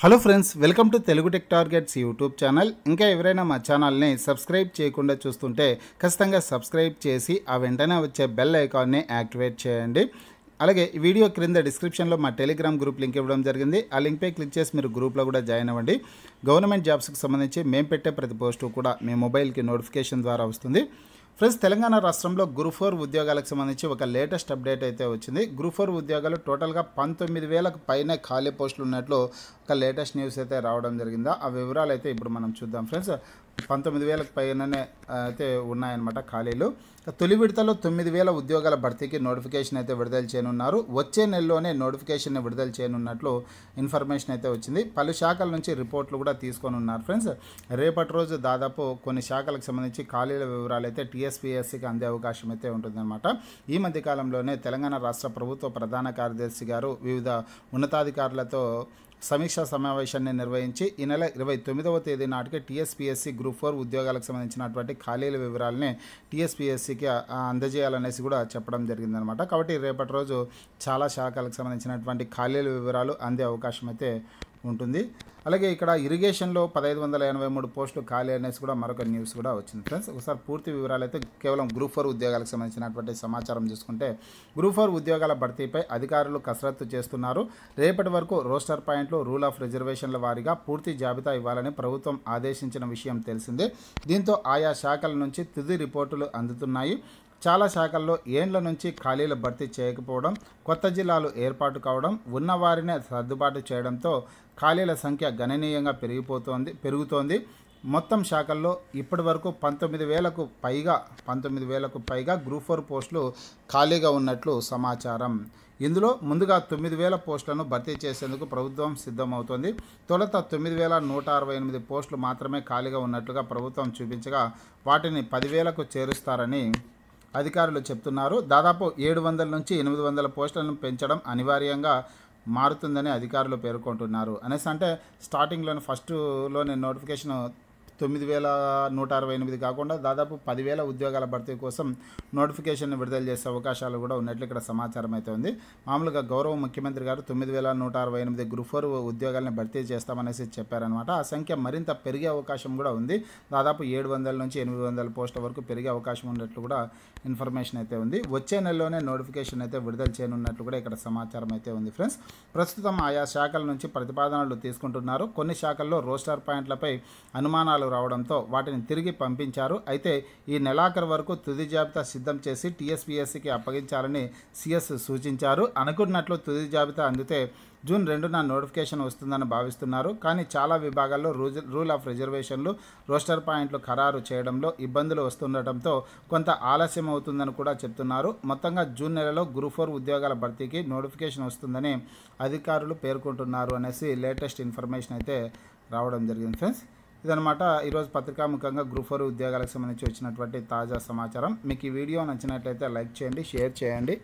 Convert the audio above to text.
Hello friends welcome to Telugu tech targets YouTube channel. ఇంకా ఎవరైనా మా ఛానల్ని సబ్స్క్రైబ్ చేయకుండా చూస్తుంటే ఖచ్చితంగా సబ్స్క్రైబ్ చేసి ఆ వెంటనే వచ్చే బెల్ ఐకాన్ని యాక్టివేట్ చేయండి. అలాగే ఈ వీడియో క్రింద డిస్క్రిప్షన్లో మా టెలిగ్రామ్ గ్రూప్ లింక్ ఇవ్వడం జరిగింది. ఆ లింక్పై క్లిక్ చేసి మీరు గ్రూప్లో కూడా జాయిన్ అవ్వండి. గవర్నమెంట్ జాబ్స్కి సంబంధించి మేము పెట్టే ప్రతి పోస్టు కూడా మీ మొబైల్కి నోటిఫికేషన్ ద్వారా వస్తుంది. ఫ్రెండ్స్ తెలంగాణ రాష్ట్రంలో గ్రూప్ ఫోర్ ఉద్యోగాలకు సంబంధించి ఒక లేటెస్ట్ అప్డేట్ అయితే వచ్చింది. గ్రూప్ ఫోర్ ఉద్యోగాలు టోటల్గా పంతొమ్మిది వేలకు పైన ఖాళీ పోస్టులు ఉన్నట్లు ఒక లేటెస్ట్ న్యూస్ అయితే రావడం జరిగింది. ఆ వివరాలు అయితే ఇప్పుడు మనం చూద్దాం. ఫ్రెండ్స్ పంతొమ్మిది వేలకు పైననే అయితే ఉన్నాయన్నమాట ఖాళీలు. తొలి విడతలో తొమ్మిది వేల ఉద్యోగాల భర్తీకి నోటిఫికేషన్ అయితే విడుదల చేయనున్నారు. వచ్చే నెలలోనే నోటిఫికేషన్ విడుదల చేయనున్నట్లు ఇన్ఫర్మేషన్ అయితే వచ్చింది. పలు శాఖల నుంచి రిపోర్ట్లు కూడా తీసుకొని ఉన్నారు ఫ్రెండ్స్. రేపటి రోజు దాదాపు కొన్ని శాఖలకు సంబంధించి ఖాళీల వివరాలు అయితే టీఎస్పీఎస్సీకి అందే అవకాశం అయితే ఉంటుందన్నమాట. ఈ మధ్య కాలంలోనే తెలంగాణ రాష్ట్ర ప్రభుత్వ ప్రధాన కార్యదర్శి గారు వివిధ ఉన్నతాధికారులతో సమీక్షా సమావేశాన్ని నిర్వహించి ఈ నెల ఇరవై తొమ్మిదవ తేదీ నాటికి టీఎస్పీఎస్సీ గ్రూప్ ఫోర్ ఉద్యోగాలకు సంబంధించినటువంటి ఖాళీల వివరాలని టీఎస్పీఎస్సీకి అందజేయాలనేసి కూడా చెప్పడం జరిగిందనమాట. కాబట్టి రేపటి రోజు చాలా శాఖలకు సంబంధించినటువంటి ఖాళీల వివరాలు అందే అవకాశం అయితే ఉంటుంది. అలాగే ఇక్కడ ఇరిగేషన్లో పదహైదు వందల ఎనభై మూడు పోస్టులు ఖాళీ అనేసి కూడా మరొక న్యూస్ కూడా వచ్చింది ఫ్రెండ్స్. ఒకసారి పూర్తి వివరాలు అయితే కేవలం గ్రూప్ ఫోర్ ఉద్యోగాలకు సంబంధించినటువంటి సమాచారం చూసుకుంటే గ్రూప్ ఫోర్ ఉద్యోగాల భర్తీపై అధికారులు కసరత్తు చేస్తున్నారు. రేపటి వరకు రోస్టర్ పాయింట్లు రూల్ ఆఫ్ రిజర్వేషన్ల వారీగా పూర్తి జాబితా ఇవ్వాలని ప్రభుత్వం ఆదేశించిన విషయం తెలిసిందే. దీంతో ఆయా శాఖల నుంచి తుది రిపోర్టులు అందుతున్నాయి. చాలా శాఖల్లో ఏండ్ల నుంచి ఖాళీలు భర్తీ చేయకపోవడం కొత్త జిల్లాలు ఏర్పాటు కావడం ఉన్నవారినే సర్దుబాటు చేయడంతో ఖాళీల సంఖ్య గణనీయంగా పెరిగిపోతోంది పెరుగుతోంది. మొత్తం శాఖల్లో ఇప్పటి వరకు పంతొమ్మిది వేలకు పైగా పంతొమ్మిది వేలకు పైగా గ్రూప్ ఫోర్ పోస్టులు ఖాళీగా ఉన్నట్లు సమాచారం. ఇందులో ముందుగా తొమ్మిది వేల పోస్టులను భర్తీ చేసేందుకు ప్రభుత్వం సిద్ధమవుతోంది. తొలుత తొమ్మిది వేల నూట అరవై ఎనిమిది పోస్టులు మాత్రమే ఖాళీగా ఉన్నట్లుగా ప్రభుత్వం చూపించగా వాటిని పదివేలకు చేరుస్తారని అధికారులు చెప్తున్నారు. దాదాపు ఏడు వందల నుంచి ఎనిమిది వందల పోస్టులను పెంచడం అనివార్యంగా మారుతుందని అధికారులు పేర్కొంటున్నారు. అనేసి అంటే స్టార్టింగ్లోని ఫస్ట్లోనే నోటిఫికేషన్ తొమ్మిది వేల నూట అరవై ఎనిమిది కాకుండా దాదాపు పదివేల ఉద్యోగాల భర్తీ కోసం నోటిఫికేషన్ విడుదల చేసే అవకాశాలు కూడా ఉన్నట్లు ఇక్కడ సమాచారం అయితే ఉంది. మామూలుగా గౌరవ ముఖ్యమంత్రి గారు తొమ్మిది వేల నూట అరవై ఎనిమిది గ్రూప్ ఫోర్ ఉద్యోగాలను భర్తీ చేస్తామనేసి చెప్పారనమాట ఆ సంఖ్య మరింత పెరిగే అవకాశం కూడా ఉంది. దాదాపు ఏడు వందల నుంచి ఎనిమిది వందల పోస్టుల వరకు పెరిగే అవకాశం ఉన్నట్లు కూడా ఇన్ఫర్మేషన్ అయితే ఉంది. వచ్చే నెలలోనే నోటిఫికేషన్ అయితే విడుదల చేయనున్నట్లు కూడా ఇక్కడ సమాచారం అయితే ఉంది ఫ్రెండ్స్. ప్రస్తుతం ఆయా శాఖల నుంచి ప్రతిపాదనలు తీసుకుంటున్నారు. కొన్ని శాఖల్లో రోస్టర్ పాయింట్లపై అనుమానాలు రావడంతో వాటిని తిరిగి పంపించారు. అయితే ఈ నెలాఖరు వరకు తుది జాబితా సిద్ధం చేసి టీఎస్పీఎస్సీకి అప్పగించాలని సిఎస్ సూచించారు. అనుకున్నట్లు తుది జాబితా అందితే జూన్ రెండున నోటిఫికేషన్ వస్తుందని భావిస్తున్నారు. కానీ చాలా విభాగాల్లో రూజ్ రూల్ ఆఫ్ రిజర్వేషన్లు రోస్టర్ పాయింట్లు ఖరారు చేయడంలో ఇబ్బందులు వస్తుండటంతో కొంత ఆలస్యం అవుతుందని కూడా చెప్తున్నారు. మొత్తంగా జూన్ నెలలో గ్రూప్ ఫోర్ ఉద్యోగాల భర్తీకి నోటిఫికేషన్ వస్తుందని అధికారులు పేర్కొంటున్నారు అనేసి లేటెస్ట్ ఇన్ఫర్మేషన్ అయితే రావడం జరిగింది ఫ్రెండ్స్. ఇదనమాట ఈరోజు పత్రికాముఖంగా గ్రూప్ ఫోర్ ఉద్యోగాలకు సంబంధించి వచ్చినటువంటి తాజా సమాచారం. మీకు ఈ వీడియో నచ్చినట్లయితే లైక్ చేయండి షేర్ చేయండి.